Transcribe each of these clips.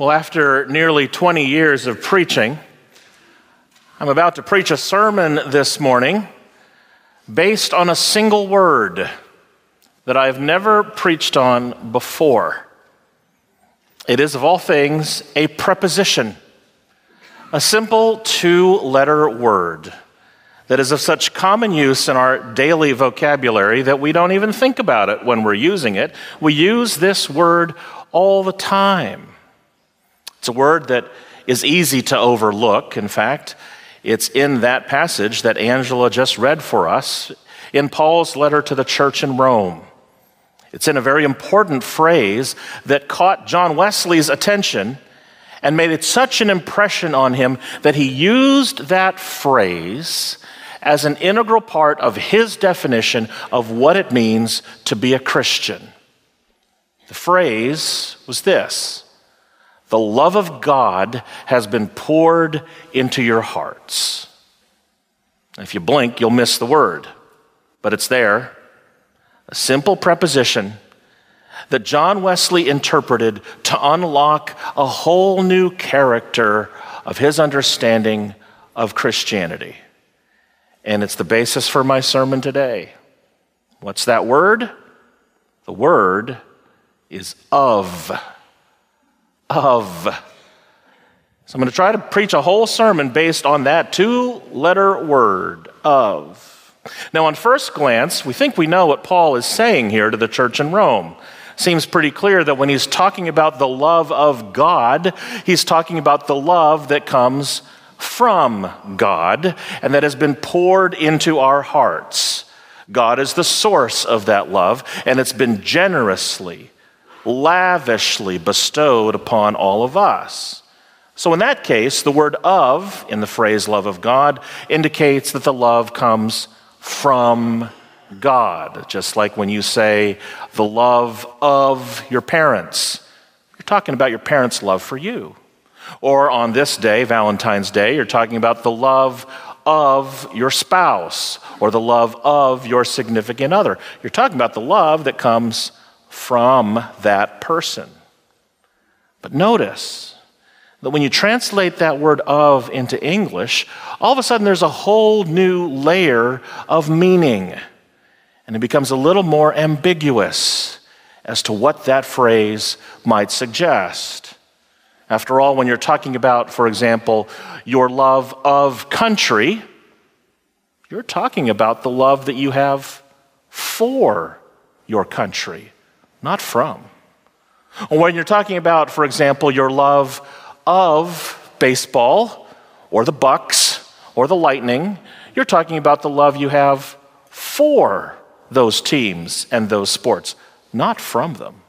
Well, after nearly 20 years of preaching, I'm about to preach a sermon this morning based on a single word that I've never preached on before. It is, of all things, a preposition, a simple two letter word that is of such common use in our daily vocabulary that we don't even think about it when we're using it. We use this word all the time. It's a word that is easy to overlook. In fact, it's in that passage that Angela just read for us in Paul's letter to the church in Rome. It's in a very important phrase that caught John Wesley's attention and made it such an impression on him that he used that phrase as an integral part of his definition of what it means to be a Christian. The phrase was this the love of God has been poured into your hearts. If you blink, you'll miss the word, but it's there. A simple preposition that John Wesley interpreted to unlock a whole new character of his understanding of Christianity. And it's the basis for my sermon today. What's that word? The word is of of. So I'm going to try to preach a whole sermon based on that two letter word of. Now, on first glance, we think we know what Paul is saying here to the church in Rome. Seems pretty clear that when he's talking about the love of God, he's talking about the love that comes from God and that has been poured into our hearts. God is the source of that love, and it's been generously lavishly bestowed upon all of us. So, in that case, the word of in the phrase love of God indicates that the love comes from God. Just like when you say the love of your parents, you're talking about your parents' love for you. Or on this day, Valentine's Day, you're talking about the love of your spouse or the love of your significant other. You're talking about the love that comes from that person. But notice that when you translate that word of into English, all of a sudden there's a whole new layer of meaning. And it becomes a little more ambiguous as to what that phrase might suggest. After all, when you're talking about, for example, your love of country, you're talking about the love that you have for your country not from. When you're talking about, for example, your love of baseball or the Bucs or the Lightning, you're talking about the love you have for those teams and those sports, not from them.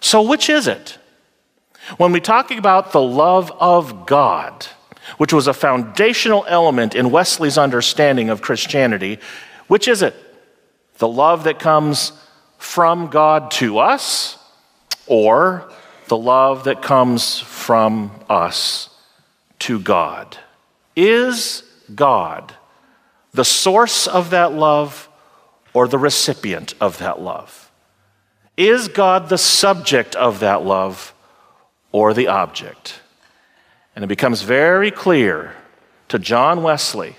So, which is it? When we talk about the love of God, which was a foundational element in Wesley's understanding of Christianity, which is it? The love that comes from God to us or the love that comes from us to God? Is God the source of that love or the recipient of that love? Is God the subject of that love or the object? And it becomes very clear to John Wesley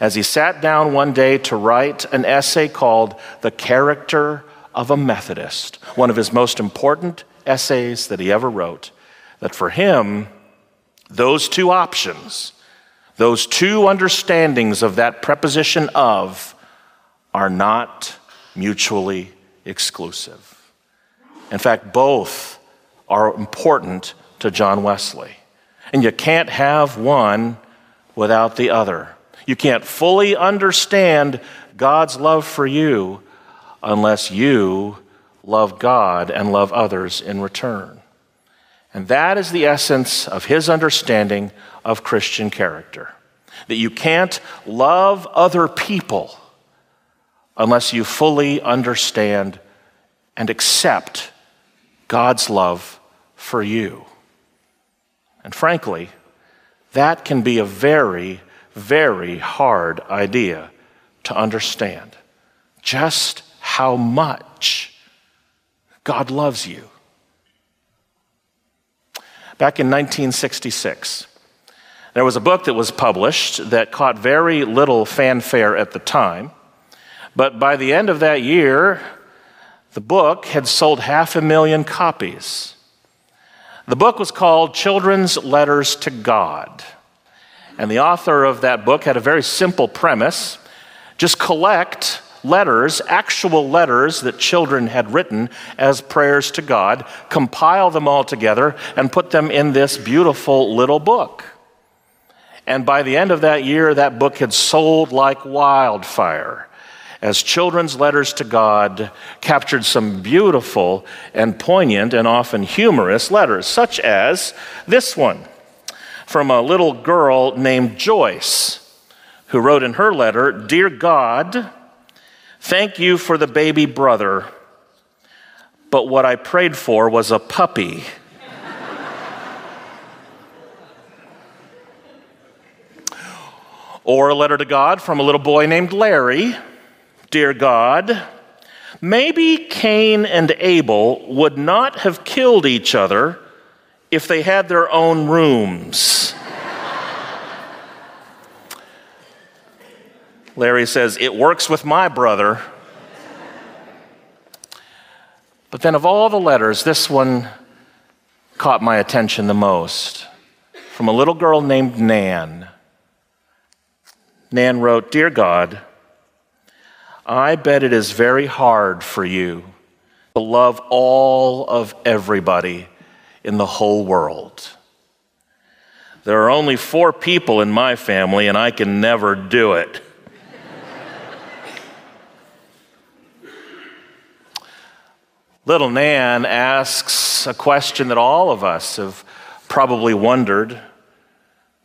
as he sat down one day to write an essay called The Character of a Methodist, one of his most important essays that he ever wrote, that for him, those two options, those two understandings of that preposition of, are not mutually exclusive. In fact, both are important to John Wesley. And you can't have one without the other. You can't fully understand God's love for you unless you love God and love others in return. And that is the essence of his understanding of Christian character. That you can't love other people unless you fully understand and accept God's love for you. And frankly, that can be a very, very hard idea to understand. Just how much God loves you. back in 1966. There was a book that was published that caught very little fanfare at the time, but by the end of that year, the book had sold half a million copies. The book was called Children's Letters to God. And the author of that book had a very simple premise just collect letters, actual letters that children had written as prayers to God, compile them all together, and put them in this beautiful little book. And by the end of that year, that book had sold like wildfire as children's letters to God captured some beautiful and poignant and often humorous letters, such as this one from a little girl named Joyce, who wrote in her letter Dear God, thank you for the baby brother, but what I prayed for was a puppy. or a letter to God from a little boy named Larry Dear God, maybe Cain and Abel would not have killed each other if they had their own rooms. Larry says, It works with my brother. But then, of all the letters, this one caught my attention the most. From a little girl named Nan. Nan wrote, Dear God, I bet it is very hard for you to love all of everybody in the whole world. There are only four people in my family, and I can never do it. Little Nan asks a question that all of us have probably wondered,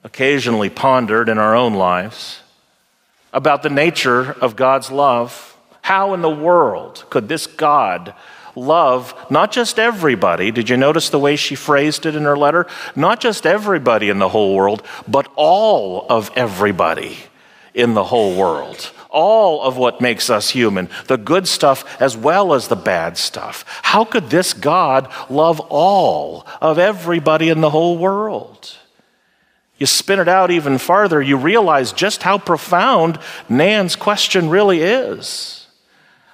occasionally pondered in our own lives about the nature of God's love. How in the world could this God love not just everybody? Did you notice the way she phrased it in her letter? Not just everybody in the whole world, but all of everybody in the whole world. All of what makes us human, the good stuff as well as the bad stuff. How could this God love all of everybody in the whole world? You spin it out even farther, you realize just how profound Nan's question really is.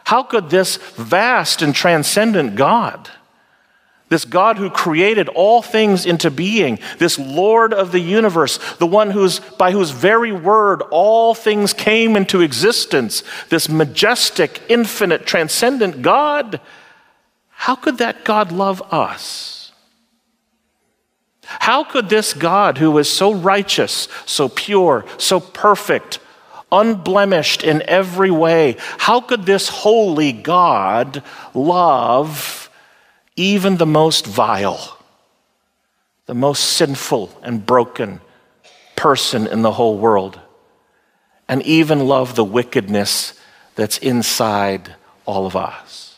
How could this vast and transcendent God, this God who created all things into being, this Lord of the universe, the one who's, by whose very word all things came into existence, this majestic, infinite, transcendent God, how could that God love us? How could this God, who is so righteous, so pure, so perfect, unblemished in every way, how could this holy God love even the most vile, the most sinful and broken person in the whole world, and even love the wickedness that's inside all of us?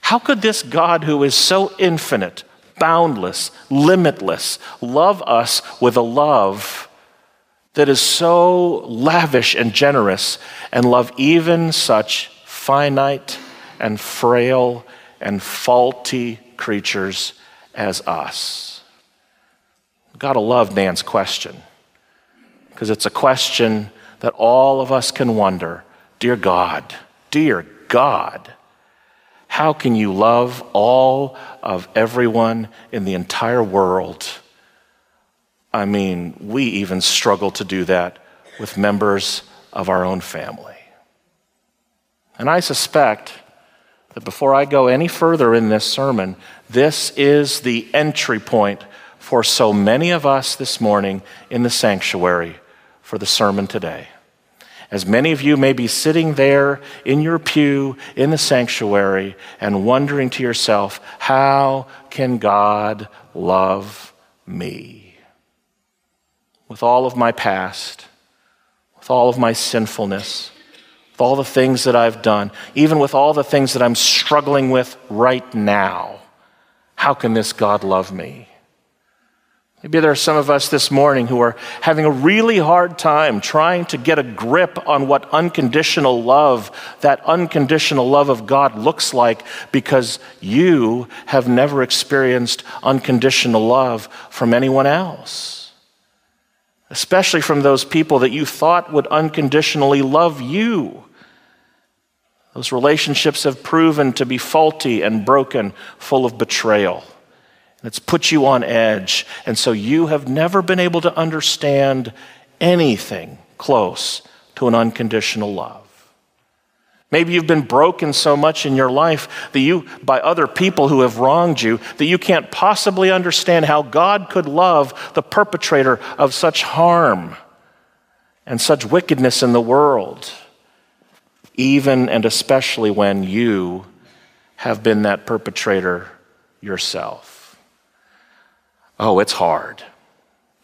How could this God, who is so infinite, boundless, limitless, love us with a love that is so lavish and generous, and love even such finite and frail and faulty creatures as us. Gotta love Nan's question, because it's a question that all of us can wonder Dear God, dear God, how can you love all of everyone in the entire world? I mean, we even struggle to do that with members of our own family. And I suspect that before I go any further in this sermon, this is the entry point for so many of us this morning in the sanctuary for the sermon today. As many of you may be sitting there in your pew in the sanctuary and wondering to yourself, how can God love me? With all of my past, with all of my sinfulness, with all the things that I've done, even with all the things that I'm struggling with right now, how can this God love me? Maybe there are some of us this morning who are having a really hard time trying to get a grip on what unconditional love, that unconditional love of God looks like because you have never experienced unconditional love from anyone else. Especially from those people that you thought would unconditionally love you. Those relationships have proven to be faulty and broken, full of betrayal. And it's put you on edge. And so you have never been able to understand anything close to an unconditional love. Maybe you've been broken so much in your life that you, by other people who have wronged you, that you can't possibly understand how God could love the perpetrator of such harm and such wickedness in the world, even and especially when you have been that perpetrator yourself. Oh, it's hard.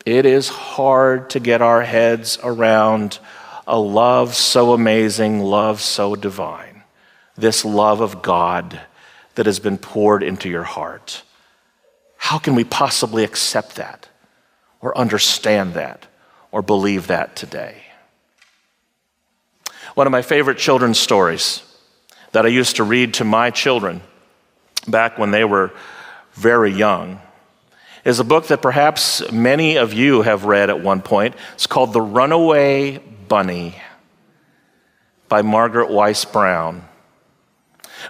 It is hard to get our heads around a love so amazing, love so divine. This love of God that has been poured into your heart. How can we possibly accept that or understand that or believe that today? One of my favorite children's stories that I used to read to my children back when they were very young is a book that perhaps many of you have read at one point. It's called The Runaway Bunny by Margaret Wise Brown.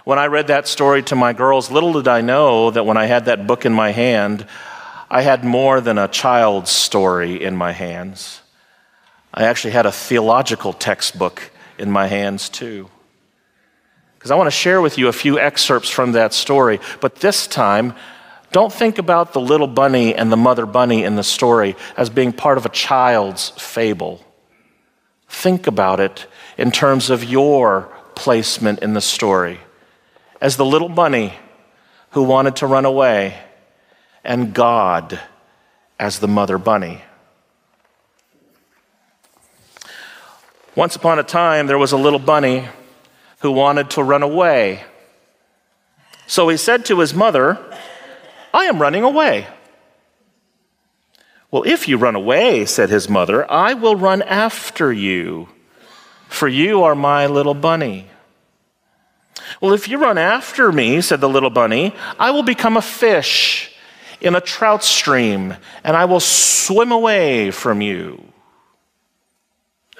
When I read that story to my girls, little did I know that when I had that book in my hand, I had more than a child's story in my hands. I actually had a theological textbook in my hands too. Because I want to share with you a few excerpts from that story, but this time don't think about the little bunny and the mother bunny in the story as being part of a child's fable. Think about it in terms of your placement in the story as the little bunny who wanted to run away, and God as the mother bunny. Once upon a time, there was a little bunny who wanted to run away. So he said to his mother, I am running away. Well, if you run away, said his mother, I will run after you, for you are my little bunny. Well, if you run after me, said the little bunny, I will become a fish in a trout stream, and I will swim away from you.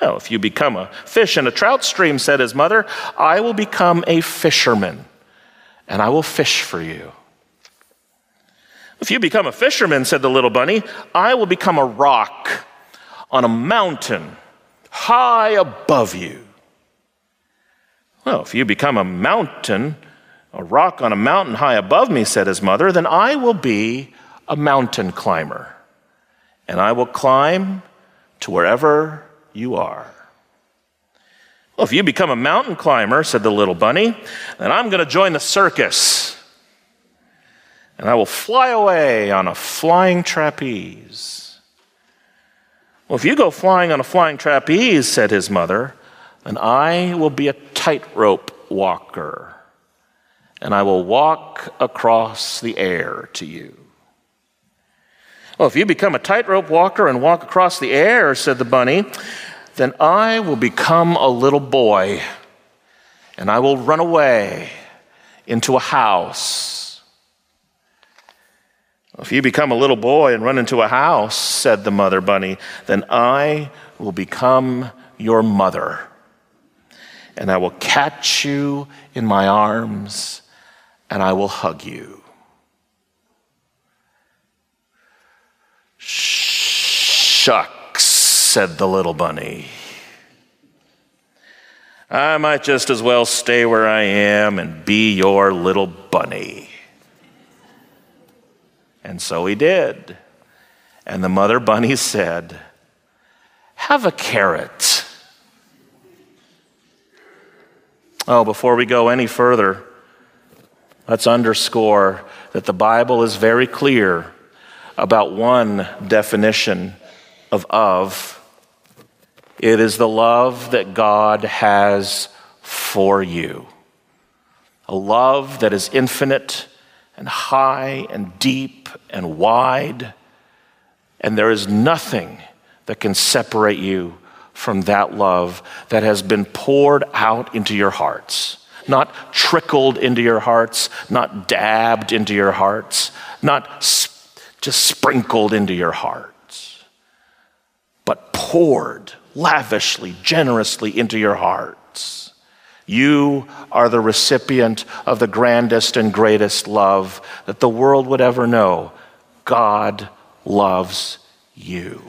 Oh, if you become a fish in a trout stream, said his mother, I will become a fisherman, and I will fish for you. If you become a fisherman, said the little bunny, I will become a rock on a mountain high above you. Well, if you become a mountain, a rock on a mountain high above me, said his mother, then I will be a mountain climber, and I will climb to wherever you are. Well, if you become a mountain climber, said the little bunny, then I'm going to join the circus and I will fly away on a flying trapeze. Well, if you go flying on a flying trapeze, said his mother, then I will be a tightrope walker, and I will walk across the air to you. Well, if you become a tightrope walker and walk across the air, said the bunny, then I will become a little boy, and I will run away into a house if you become a little boy and run into a house, said the mother bunny, then I will become your mother. And I will catch you in my arms and I will hug you. Shucks, said the little bunny. I might just as well stay where I am and be your little bunny. And so he did. And the mother bunny said, Have a carrot. Oh, before we go any further, let's underscore that the Bible is very clear about one definition of of. It is the love that God has for you. A love that is infinite and high and deep and wide And there is nothing that can separate you from that love that has been poured out into your hearts. Not trickled into your hearts, not dabbed into your hearts, not just sprinkled into your hearts, but poured lavishly, generously into your hearts. You are the recipient of the grandest and greatest love that the world would ever know. God loves you.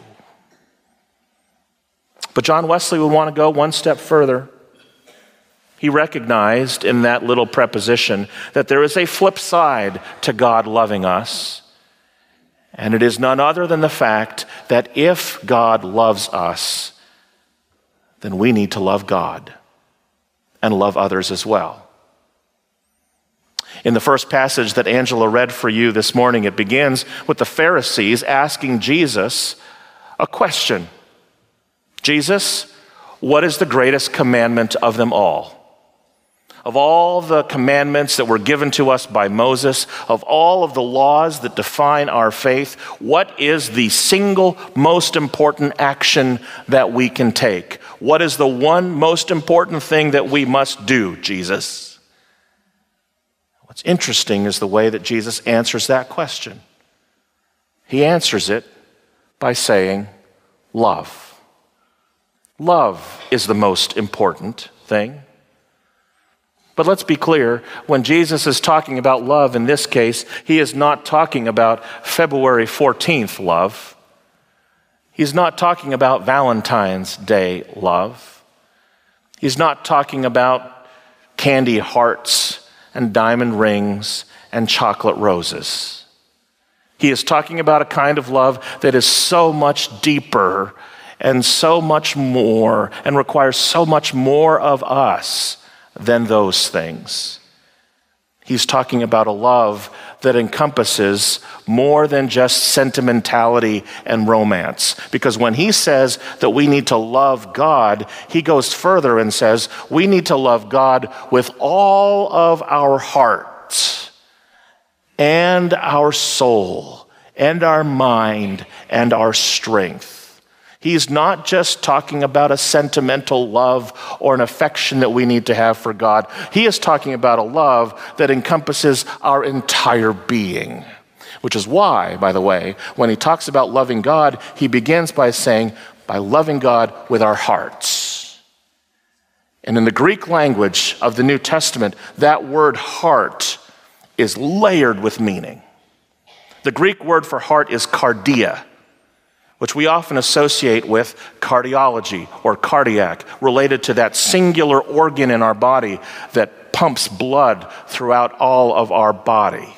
But John Wesley would want to go one step further. He recognized in that little preposition that there is a flip side to God loving us. And it is none other than the fact that if God loves us, then we need to love God and love others as well. In the first passage that Angela read for you this morning, it begins with the Pharisees asking Jesus a question Jesus, what is the greatest commandment of them all? Of all the commandments that were given to us by Moses, of all of the laws that define our faith, what is the single most important action that we can take? What is the one most important thing that we must do, Jesus? What's interesting is the way that Jesus answers that question. He answers it by saying, Love. Love is the most important thing. But let's be clear when Jesus is talking about love in this case, he is not talking about February 14th love. He's not talking about Valentine's Day love. He's not talking about candy hearts and diamond rings and chocolate roses. He is talking about a kind of love that is so much deeper and so much more and requires so much more of us than those things. He's talking about a love that encompasses more than just sentimentality and romance. Because when he says that we need to love God, he goes further and says we need to love God with all of our heart and our soul and our mind and our strength. He's not just talking about a sentimental love or an affection that we need to have for God. He is talking about a love that encompasses our entire being. Which is why, by the way, when he talks about loving God, he begins by saying, by loving God with our hearts. And in the Greek language of the New Testament, that word heart is layered with meaning. The Greek word for heart is cardia which we often associate with cardiology or cardiac, related to that singular organ in our body that pumps blood throughout all of our body.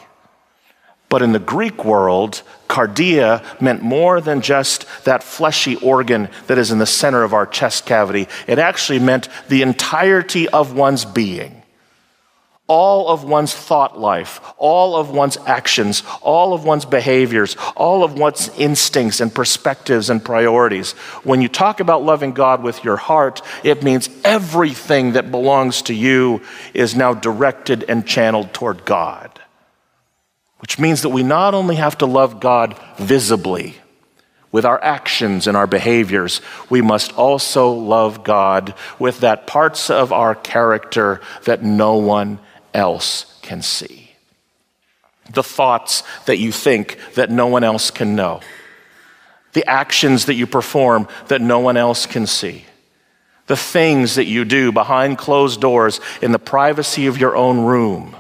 But in the Greek world, cardia meant more than just that fleshy organ that is in the center of our chest cavity. It actually meant the entirety of one's being all of one's thought life, all of one's actions, all of one's behaviors, all of one's instincts and perspectives and priorities. When you talk about loving God with your heart, it means everything that belongs to you is now directed and channeled toward God. Which means that we not only have to love God visibly, with our actions and our behaviors, we must also love God with that parts of our character that no one else can see. The thoughts that you think that no one else can know. The actions that you perform that no one else can see. The things that you do behind closed doors in the privacy of your own room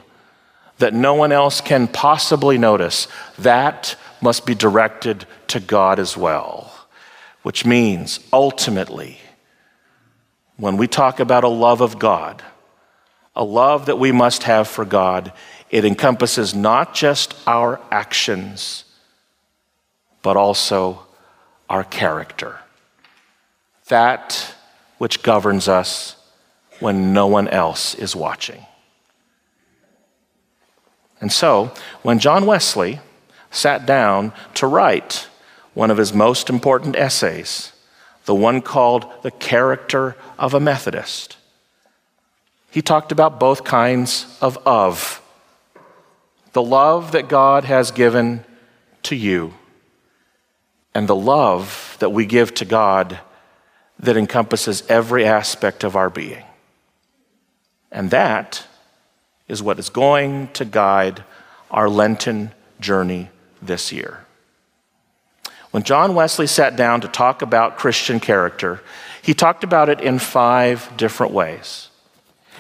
that no one else can possibly notice. That must be directed to God as well. Which means, ultimately, when we talk about a love of God, a love that we must have for God, it encompasses not just our actions, but also our character. That which governs us when no one else is watching. And so, when John Wesley sat down to write one of his most important essays, the one called The Character of a Methodist, he talked about both kinds of of. The love that God has given to you and the love that we give to God that encompasses every aspect of our being. And that is what is going to guide our Lenten journey this year. When John Wesley sat down to talk about Christian character, he talked about it in five different ways.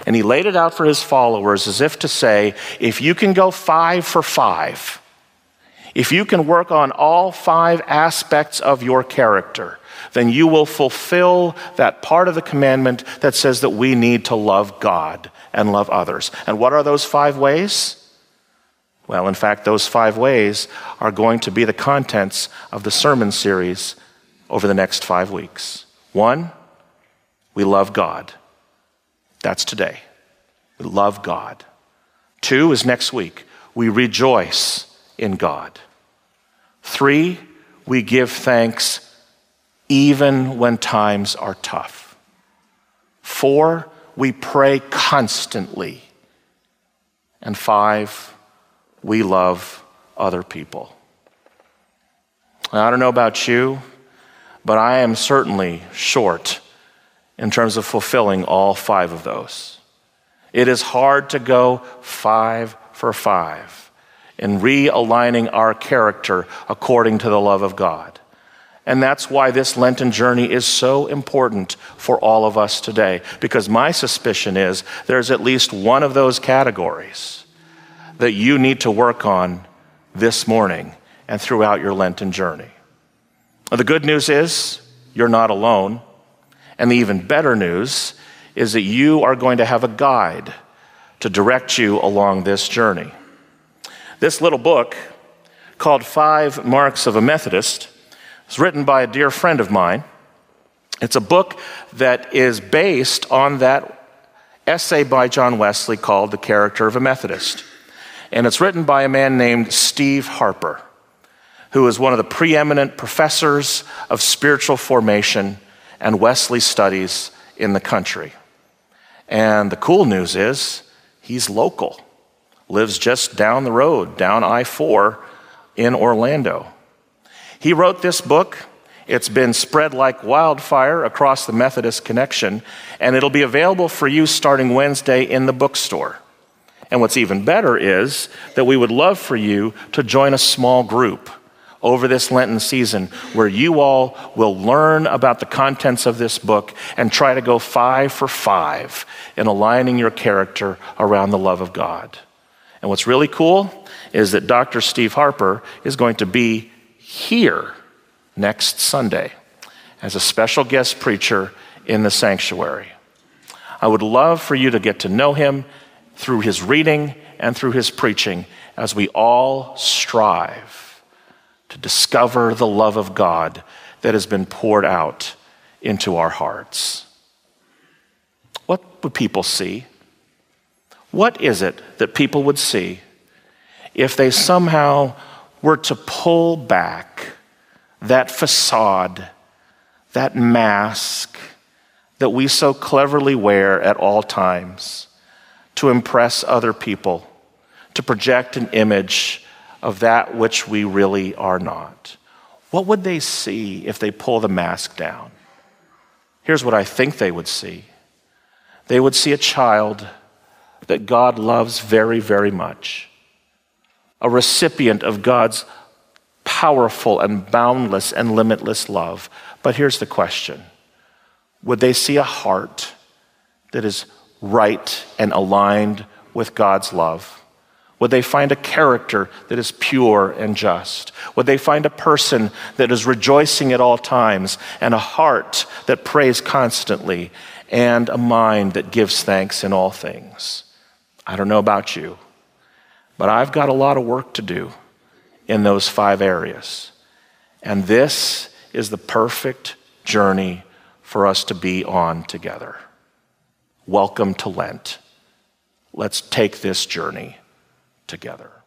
And he laid it out for his followers as if to say, if you can go five for five, if you can work on all five aspects of your character, then you will fulfill that part of the commandment that says that we need to love God and love others. And what are those five ways? Well, in fact, those five ways are going to be the contents of the sermon series over the next five weeks. One, we love God. That's today. We love God. Two is next week. We rejoice in God. Three, we give thanks even when times are tough. Four, we pray constantly. And five, we love other people. I don't know about you, but I am certainly short in terms of fulfilling all five of those. It is hard to go five for five in realigning our character according to the love of God. And that's why this Lenten journey is so important for all of us today, because my suspicion is there's at least one of those categories that you need to work on this morning and throughout your Lenten journey. The good news is you're not alone. And the even better news is that you are going to have a guide to direct you along this journey. This little book, called Five Marks of a Methodist, is written by a dear friend of mine. It's a book that is based on that essay by John Wesley called The Character of a Methodist. And it's written by a man named Steve Harper, who is one of the preeminent professors of spiritual formation and Wesley studies in the country. And the cool news is he's local, lives just down the road, down I 4 in Orlando. He wrote this book. It's been spread like wildfire across the Methodist connection, and it'll be available for you starting Wednesday in the bookstore. And what's even better is that we would love for you to join a small group over this Lenten season where you all will learn about the contents of this book and try to go five for five in aligning your character around the love of God. And what's really cool is that Dr. Steve Harper is going to be here next Sunday as a special guest preacher in the sanctuary. I would love for you to get to know him through his reading and through his preaching as we all strive discover the love of God that has been poured out into our hearts. What would people see? What is it that people would see if they somehow were to pull back that facade, that mask that we so cleverly wear at all times? to impress other people, to project an image of that which we really are not. What would they see if they pull the mask down? Here's what I think they would see they would see a child that God loves very, very much, a recipient of God's powerful and boundless and limitless love. But here's the question Would they see a heart that is right and aligned with God's love? Would they find a character that is pure and just? Would they find a person that is rejoicing at all times and a heart that prays constantly and a mind that gives thanks in all things? I don't know about you, but I've got a lot of work to do in those five areas. And this is the perfect journey for us to be on together. Welcome to Lent. Let's take this journey together.